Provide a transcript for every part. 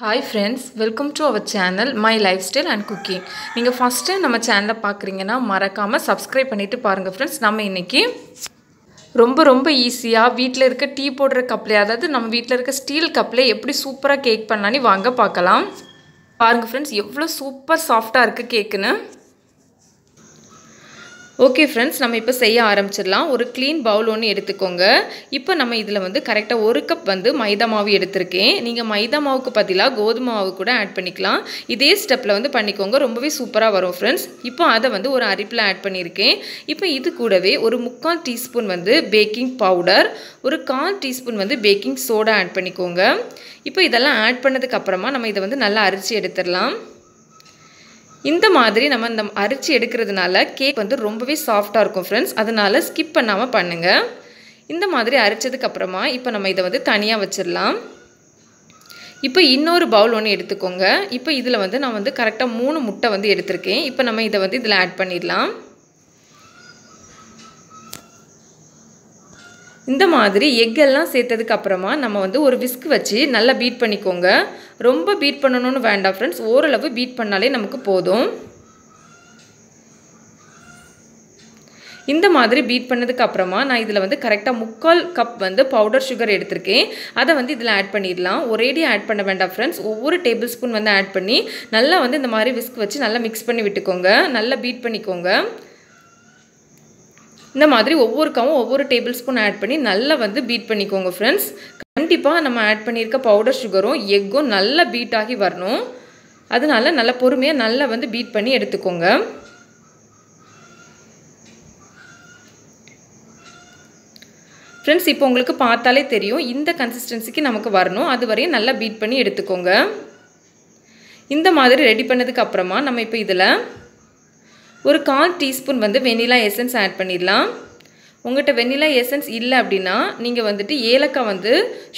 Hi friends welcome to our channel my lifestyle and cooking நீங்கள் first time நம்ம சேனலை பார்க்குறீங்கன்னா மறக்காமல் சப்ஸ்கிரைப் பண்ணிவிட்டு பாருங்கள் ஃப்ரெண்ட்ஸ் நம்ம இன்றைக்கி ரொம்ப ரொம்ப ஈஸியாக வீட்டில் இருக்க டீ போடுற கப்பில் அதாவது நம்ம வீட்டில் இருக்க ஸ்டீல் கப்பில் எப்படி சூப்பராக கேக் பண்ணலான்னு வாங்க பார்க்கலாம். பாருங்கள் ஃப்ரெண்ட்ஸ் எவ்வளோ சூப்பர் சாஃப்டாக இருக்குது கேக்குன்னு ஓகே ஃப்ரெண்ட்ஸ் நம்ம இப்போ செய்ய ஆரம்பிச்சிடலாம். ஒரு க்ளீன் பவுல் ஒன்று எடுத்துக்கோங்க. இப்போ நம்ம இதில் வந்து கரெக்டாக ஒரு கப் வந்து மைதா மாவு எடுத்திருக்கேன். நீங்கள் மைதா மாவுக்கு பதிலாக கோதுமை மாவு கூட ஆட் பண்ணிக்கலாம். இதே ஸ்டெப்பில் வந்து பண்ணிக்கோங்க. ரொம்பவே சூப்பராக வரும் ஃப்ரெண்ட்ஸ் இப்போ அதை வந்து ஒரு அரிப்பில் ஆட் பண்ணியிருக்கேன். இப்போ இது கூடவே ஒரு முக்கால் டீஸ்பூன் வந்து பேக்கிங் பவுடர் ஒரு கால் டீஸ்பூன் வந்து பேக்கிங் சோடா ஆட் பண்ணிக்கோங்க. இப்போ இதெல்லாம் ஆட் பண்ணதுக்கப்புறமா நம்ம இதை வந்து நல்லா அரிச்சு எடுத்துடலாம். இந்த மாதிரி நம்ம இந்த அரிச்சு எடுக்கிறதுனால கேக் வந்து ரொம்பவே சாஃப்டாக இருக்கும் ஃப்ரெண்ட்ஸ் அதனால் ஸ்கிப் பண்ணாமல் பண்ணுங்கள் இந்த மாதிரி அரைச்சதுக்கப்புறமா இப்போ நம்ம இதை வந்து தனியாக வச்சிடலாம். இப்போ இன்னொரு பவுல் ஒன்று எடுத்துக்கோங்க. இப்போ இதில் வந்து நான் வந்து கரெக்டாக மூணு முட்டை வந்து எடுத்திருக்கேன். இப்போ நம்ம இதை வந்து இதில் ஆட் பண்ணிடலாம். இந்த மாதிரி எக்கெல்லாம் சேர்த்ததுக்கு அப்புறமா நம்ம வந்து ஒரு விஸ்க் வச்சு நல்லா பீட் பண்ணிக்கோங்க. ரொம்ப பீட் பண்ணணும்னு வேண்டாம் ஃப்ரெண்ட்ஸ் ஓரளவு பீட் பண்ணாலே நமக்கு போதும். இந்த மாதிரி பீட் பண்ணதுக்கு அப்புறமா நான் இதில் வந்து கரெக்டாக முக்கால் கப் வந்து பவுடர் சுகர் எடுத்திருக்கேன். அதை வந்து இதில் ஆட் பண்ணிடலாம். ஒரேடியாக ஆட் பண்ண வேண்டாம் ஃப்ரெண்ட்ஸ் ஒவ்வொரு டேபிள் ஸ்பூன் வந்து ஆட் பண்ணி நல்லா வந்து இந்த மாதிரி விஸ்க் வச்சு நல்லா மிக்ஸ் பண்ணி விட்டுக்கோங்க. நல்லா பீட் பண்ணிக்கோங்க. இந்த மாதிரி ஒவ்வொரு காவும் ஒவ்வொரு டேபிள் ஸ்பூன் ஆட் பண்ணி நல்லா வந்து பீட் பண்ணிக்கோங்க ஃப்ரெண்ட்ஸ் கண்டிப்பாக நம்ம ஆட் பண்ணியிருக்க பவுடர் சுகரும் எக்கும் நல்லா பீட் ஆகி வரணும். அதனால நல்லா பொறுமையாக நல்லா வந்து பீட் பண்ணி எடுத்துக்கோங்க. ஃப்ரெண்ட்ஸ் இப்போ உங்களுக்கு பார்த்தாலே தெரியும். இந்த கன்சிஸ்டன்சிக்கு நமக்கு வரணும். அது வரையும் நல்லா பீட் பண்ணி எடுத்துக்கோங்க. இந்த மாதிரி ரெடி பண்ணதுக்கு அப்புறமா நம்ம இப்போ இதில் ஒரு கால் டீஸ்பூன் வந்து வெனிலா எசன்ஸ் ஆட் பண்ணிடலாம். உங்கள்கிட்ட வெண்ணிலா எசன்ஸ் இல்லை அப்படின்னா நீங்கள் வந்துட்டு ஏலக்காய் வந்து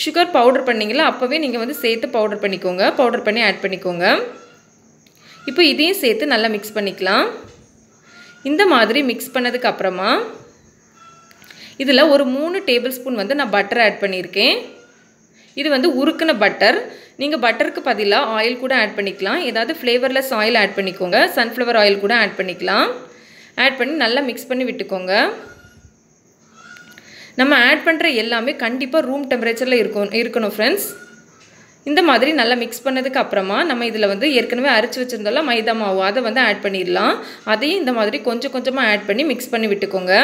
சுகர் பவுடர் பண்ணிங்களா அப்போவே நீங்கள் வந்து சேர்த்து பவுடர் பண்ணிக்கோங்க. பவுடர் பண்ணி ஆட் பண்ணிக்கோங்க. இப்போ இதையும் சேர்த்து நல்லா மிக்ஸ் பண்ணிக்கலாம். இந்த மாதிரி மிக்ஸ் பண்ணதுக்கு அப்புறமா இதில் ஒரு மூணு டேபிள் ஸ்பூன் வந்து நான் பட்டர் ஆட் பண்ணியிருக்கேன். இது வந்து உருக்குன பட்டர் நீங்கள் பட்டருக்கு பதிலாக ஆயில் கூட ஆட் பண்ணிக்கலாம். ஏதாவது ஃப்ளேவர்லெஸ் ஆயில் ஆட் பண்ணிக்கோங்க. சன்ஃப்ளவர் ஆயில் கூட ஆட் பண்ணிக்கலாம். ஆட் பண்ணி நல்லா மிக்ஸ் பண்ணி விட்டுக்கோங்க. நம்ம ஆட் பண்ணுற எல்லாமே கண்டிப்பாக ரூம் டெம்பரேச்சரில் இருக்கும் இருக்கணும் ஃப்ரெண்ட்ஸ் இந்த மாதிரி நல்லா மிக்ஸ் பண்ணதுக்கு அப்புறமா நம்ம இதில் வந்து ஏற்கனவே அரைச்சி வச்சுருந்தோம்ல மைதா மாவு. அதை வந்து ஆட் பண்ணிடலாம். அதையும் இந்த மாதிரி கொஞ்சம் கொஞ்சமாக ஆட் பண்ணி மிக்ஸ் பண்ணி விட்டுக்கோங்க.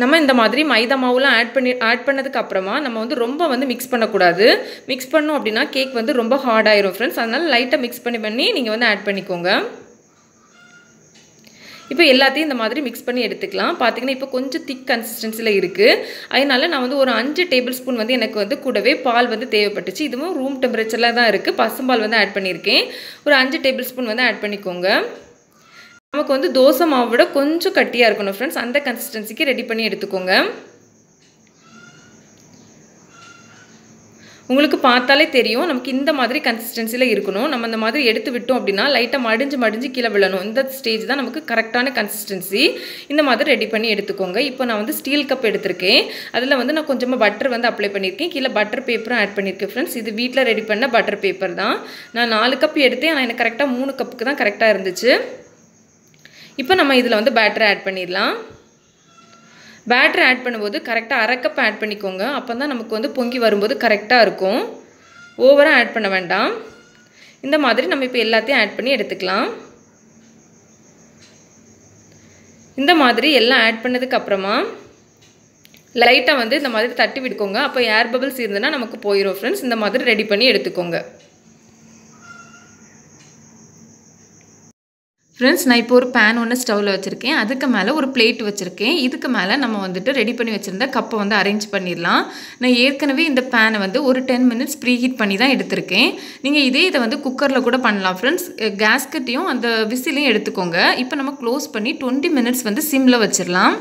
நம்ம இந்த மாதிரி மைதா மாவுலாம் ஆட் பண்ணி ஆட் பண்ணதுக்கு அப்புறமா நம்ம வந்து ரொம்ப வந்து மிக்ஸ் பண்ணக்கூடாது. மிக்ஸ் பண்ணோம் அப்படின்னா கேக் வந்து ரொம்ப ஹார்ட் ஆயிரும் ஃப்ரெண்ட்ஸ் அதனால் லைட்டாக மிக்ஸ் பண்ணி பண்ணி நீங்கள் வந்து ஆட் பண்ணிக்கோங்க. இப்போ எல்லாத்தையும் இந்த மாதிரி மிக்ஸ் பண்ணி எடுத்துக்கலாம். பார்த்தீங்கன்னா இப்போ கொஞ்சம் திக் கன்சிஸ்டன்சியில் இருக்குது அதனால நான் வந்து ஒரு அஞ்சு டேபிள் ஸ்பூன் வந்து எனக்கு வந்து கூடவே பால் வந்து தேவைப்பட்டுச்சு. இதுவும் ரூம் டெம்பரேச்சரில் தான் இருக்குது பசும்பால் வந்து ஆட் பண்ணியிருக்கேன் ஒரு அஞ்சு டேபிள் ஸ்பூன் வந்து ஆட் பண்ணிக்கோங்க. நமக்கு வந்து தோசை மாவை விட கொஞ்சம் கட்டியாக இருக்கணும் ஃப்ரெண்ட்ஸ் அந்த கன்சிஸ்டன்சிக்கு ரெடி பண்ணி எடுத்துக்கோங்க. உங்களுக்கு பார்த்தாலே தெரியும் நமக்கு இந்த மாதிரி கன்சிஸ்டன்சியில் இருக்கணும். நம்ம இந்த மாதிரி எடுத்து விட்டோம் அப்படின்னா லைட்டாக மடிஞ்சு மடிஞ்சு கீழே விழணும். இந்த ஸ்டேஜ் தான் நமக்கு கரெக்டான கன்சிஸ்டன்சி இந்த மாதிரி ரெடி பண்ணி எடுத்துக்கோங்க. இப்போ நான் வந்து ஸ்டீல் கப் எடுத்திருக்கேன். அதில் வந்து நான் கொஞ்சமாக பட்டர் வந்து அப்ளை பண்ணியிருக்கேன். கீழே பட்டர் பேப்பரும் ஆட் பண்ணியிருக்கேன் ஃப்ரெண்ட்ஸ் இது வீட்டில் ரெடி பண்ண பட்டர் பேப்பர் தான். நான் நாலு கப் எடுத்தேன். ஆனால் எனக்கு கரெக்டாக மூணு கப்புக்கு தான் கரெக்டாக இருந்துச்சு. இப்போ நம்ம இதில் வந்து பேட்டர் ஆட் பண்ணிடலாம். பேட்டர் ஆட் பண்ணும்போது கரெக்டாக அரைக்கப் ஆட் பண்ணிக்கோங்க. அப்போ தான் நமக்கு வந்து பொங்கி வரும்போது கரெக்டாக இருக்கும். ஓவராக ஆட் பண்ண வேண்டாம். இந்த மாதிரி நம்ம இப்போ எல்லாத்தையும் ஆட் பண்ணி எடுத்துக்கலாம். இந்த மாதிரி எல்லாம் ஆட் பண்ணதுக்கப்புறமா லைட்டாக வந்து இந்த மாதிரி தட்டி விட்டுக்கோங்க. அப்போ ஏர் பபிள்ஸ் இருந்ததுன்னா நமக்கு போயிடும் ஃப்ரெண்ட்ஸ் இந்த மாதிரி ரெடி பண்ணி எடுத்துக்கோங்க. ஃப்ரெண்ட்ஸ் நான் இப்போ ஒரு பேன் ஒன்று ஸ்டவ்வில் வச்சுருக்கேன். அதுக்கு மேலே ஒரு பிளேட் வச்சுருக்கேன். இதுக்கு மேலே நம்ம வந்துட்டு ரெடி பண்ணி வச்சுருந்த கப்பை வந்து அரேஞ்ச் பண்ணிடலாம். நான் ஏற்கனவே இந்த பேனை வந்து ஒரு டென் மினிட்ஸ் ப்ரீ ஹீட் பண்ணி தான் எடுத்திருக்கேன். நீங்கள் இதே இதை வந்து குக்கரில் கூட பண்ணலாம் ஃப்ரெண்ட்ஸ் கேஸ்கட்டையும் அந்த விசிலையும் எடுத்துக்கோங்க. இப்போ நம்ம க்ளோஸ் பண்ணி டுவெண்ட்டி மினிட்ஸ் வந்து சிம்மில் வச்சிடலாம்.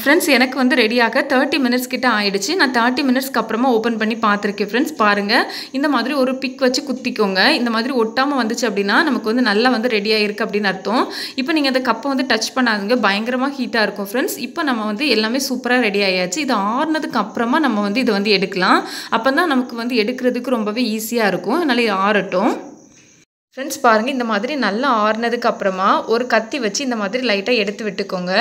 ஃப்ரெண்ட்ஸ் எனக்கு வந்து ரெடியாக தேர்ட்டி மினிட்ஸ் கிட்ட ஆயிடுச்சு. நான் தேர்ட்டி மினிட்ஸ்க்கு அப்புறமா ஓப்பன் பண்ணி பார்த்துருக்கேன் ஃப்ரெண்ட்ஸ் பாருங்கள் இந்த மாதிரி ஒரு பிக் வச்சு குத்திக்கோங்க. இந்த மாதிரி ஒட்டாமல் வந்துச்சு அப்படின்னா நமக்கு வந்து நல்லா வந்து ரெடியாக இருக்குது அப்படின்னு அர்த்தம். இப்போ நீங்கள் அந்த கப்பை வந்து டச் பண்ணாதுங்க. பயங்கரமாக ஹீட்டாக இருக்கும் ஃப்ரெண்ட்ஸ் இப்போ நம்ம வந்து எல்லாமே சூப்பராக ரெடி ஆயாச்சு. இது ஆறுனதுக்கு அப்புறமா நம்ம வந்து இதை வந்து எடுக்கலாம். அப்போ தான் நமக்கு வந்து எடுக்கிறதுக்கு ரொம்பவே ஈஸியாக இருக்கும். அதனால் இது ஆறட்டும். ஃப்ரெண்ட்ஸ் பாருங்கள் இந்த மாதிரி நல்லா ஆறுனதுக்கு அப்புறமா ஒரு கத்தி வச்சு இந்த மாதிரி லைட்டாக எடுத்து விட்டுக்கோங்க.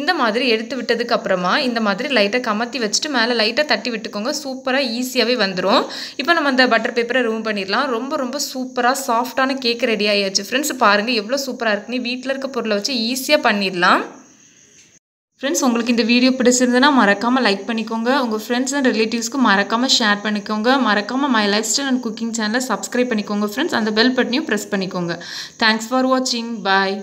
இந்த மாதிரி எடுத்து விட்டதுக்கு அப்புறமா இந்த மாதிரி லைட்டாக கமத்தி வச்சுட்டு மேலே லைட்டாக தட்டி விட்டுக்கோங்க. சூப்பராக ஈஸியாகவே வந்துடும் இப்போ நம்ம அந்த பட்டர் பேப்பரை ரிமூவ் பண்ணிடலாம். ரொம்ப ரொம்ப சூப்பராக சாஃப்டான கேக் ரெடி ஆகியாச்சு ஃப்ரெண்ட்ஸ் பாருங்கள் எவ்வளோ சூப்பராக இருக்குன்னு. வீட்டில் இருக்க பொருளை வச்சு ஈஸியாக பண்ணிடலாம். ஃப்ரெண்ட்ஸ் உங்களுக்கு இந்த வீடியோ பிடிச்சிருந்ததுன்னா மறக்காமல் லைக் பண்ணிக்கோங்க. உங்கள் ஃப்ரெண்ட்ஸ் அண்ட் ரிலேட்டிவ்ஸ்க்கு மறக்காமல் ஷேர் பண்ணிக்கோங்க. மறக்காமல் my lifestyle and cooking சேனலை சப்ஸ்கிரைப் பண்ணிக்கோங்க ஃப்ரெண்ட்ஸ் அந்த பெல் பட்டனையும் ப்ரெஸ் பண்ணிக்கோங்க. தேங்க்ஸ் ஃபார் வாட்சிங் பாய்